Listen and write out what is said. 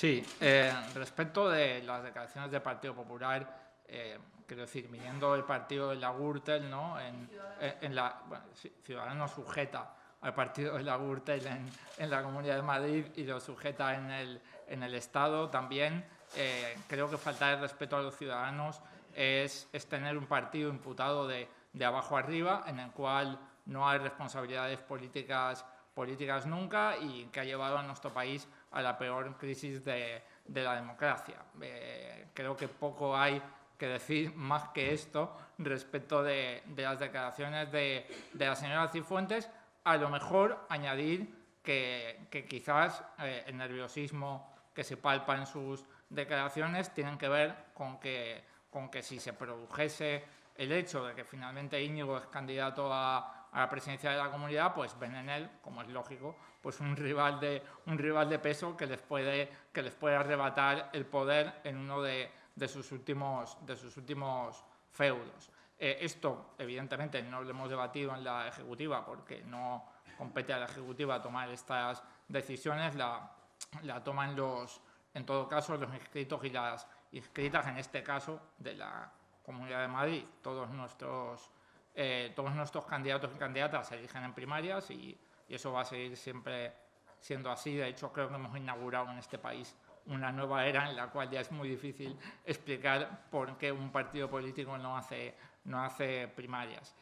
Sí, eh, respecto de las declaraciones del Partido Popular, eh, quiero decir, viniendo el partido de la Gürtel, ¿no? En, en la, bueno, Ciudadanos sujeta al partido de la Gürtel en, en, la Comunidad de Madrid y lo sujeta en el, en el Estado también. Eh, creo que faltar el respeto a los ciudadanos es, es tener un partido imputado de, de, abajo arriba, en el cual no hay responsabilidades políticas, políticas nunca y que ha llevado a nuestro país a la peor crisis de, de la democracia. Eh, creo que poco hay que decir más que esto respecto de, de las declaraciones de, de, la señora Cifuentes. A lo mejor añadir que, que quizás eh, el nerviosismo que se palpa en sus declaraciones tienen que ver con que, con que si se produjese el hecho de que finalmente Íñigo es candidato a, a, la presidencia de la comunidad, pues ven en él, como es lógico, pues un rival de, un rival de peso que les, puede, que les puede arrebatar el poder en uno de, de sus últimos, de sus últimos feudos. Eh, esto, evidentemente, no lo hemos debatido en la Ejecutiva porque no compete a la Ejecutiva tomar estas decisiones, la, la toman los, en todo caso, los inscritos y las inscritas, en este caso, de la Comunidad de Madrid. Todos nuestros, eh, todos nuestros candidatos y candidatas se eligen en primarias y, y eso va a seguir siempre siendo así. De hecho, creo que hemos inaugurado en este país una nueva era en la cual ya es muy difícil explicar por qué un partido político no hace, no hace primarias.